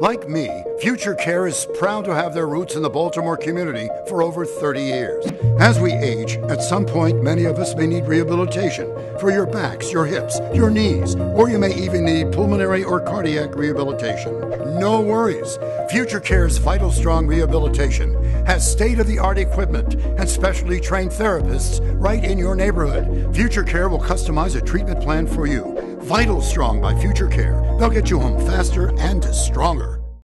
Like me, Future Care is proud to have their roots in the Baltimore community for over 30 years. As we age, at some point, many of us may need rehabilitation for your backs, your hips, your knees, or you may even need pulmonary or cardiac rehabilitation. No worries. Future Care's Vital Strong Rehabilitation has state of the art equipment and specially trained therapists right in your neighborhood. Future Care will customize a treatment plan for you. Vital Strong by Future Care. They'll get you home faster and stronger.